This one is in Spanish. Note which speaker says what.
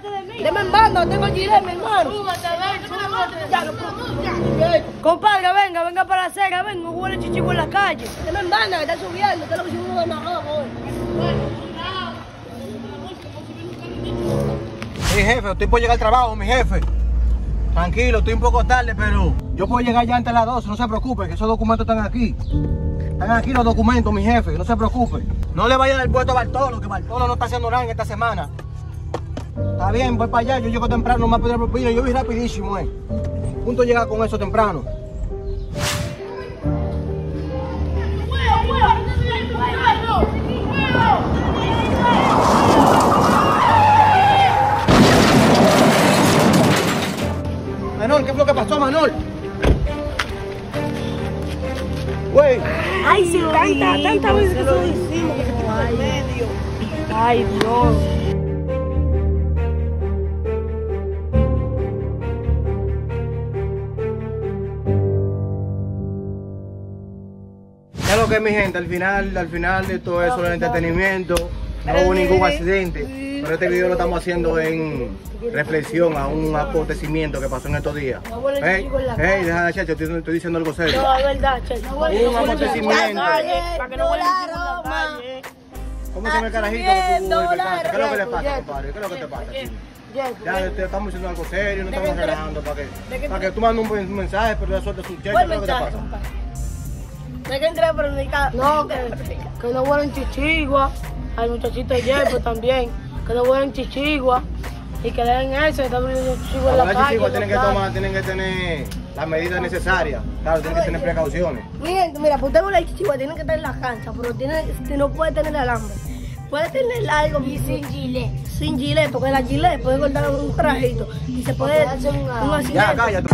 Speaker 1: está de mí.
Speaker 2: Deme en banda, tengo el gilet, mi hermano.
Speaker 1: Súbete, ven, súbete.
Speaker 2: Ya, no puedo. Ya.
Speaker 1: Compadre, venga, venga para la acera, venga, huele chichico en la calle.
Speaker 2: Deme en banda, que está subiendo. Usted lo que uno de nada, hoy.
Speaker 3: Mi jefe, estoy por llegar al trabajo, mi jefe. Tranquilo, estoy un poco tarde, pero yo puedo llegar ya antes de las 12, no se preocupe, que esos documentos están aquí. Están aquí los documentos, mi jefe, no se preocupe. No le vaya del puesto a Bartolo, que Bartolo no está haciendo nada en esta semana. Está bien, voy para allá, yo llego temprano, no me voy a pedir propina, yo voy rapidísimo, eh. Punto llegar con eso temprano. Manol, ¿qué fue lo que pasó, Manol? Güey,
Speaker 1: Ay, sí,
Speaker 2: Tanta, tanta veces que lo hicimos, que se quitó en medio.
Speaker 1: Ay, Dios.
Speaker 3: Ya lo que es mi gente, al final, al final de todo eso, el entretenimiento, no hubo ningún accidente. Pero este video lo estamos haciendo en reflexión a un acontecimiento que pasó en estos días.
Speaker 1: La
Speaker 3: hey, deja de chacho, estoy, estoy diciendo algo serio.
Speaker 1: No, es verdad, che.
Speaker 3: Un acontecimiento.
Speaker 2: Para que no.
Speaker 3: ¿Cómo se el carajito? ¿Qué es lo que le pasa, compadre? ¿Qué es lo que te pasa? Ya te estamos diciendo algo serio, no
Speaker 2: ¿De
Speaker 3: estamos relajando para que, para que tú mandes un mensaje, pero ya sueltas un cheque, ¿qué es lo que te pasa?
Speaker 2: Que entrar por mi casa.
Speaker 1: No, que, que no vuelen chichigua. Al muchachito Yerpo también. Que no vuelen chichigua. Y que le den eso, está abriendo chichigua en la
Speaker 3: Los
Speaker 1: calle.
Speaker 3: chicos tienen que tomar, tienen que tener las medidas necesarias. Claro, tienen que tener precauciones.
Speaker 2: Miren, mira, pues usted con la chichigua tiene que estar en la cancha, pero tiene, no puede tener alambre. Puede tener algo y sin gilet. Sin gilet, porque la gilet puede cortar un carajito y se puede
Speaker 1: hacer un-
Speaker 2: un
Speaker 3: Ya, cállate.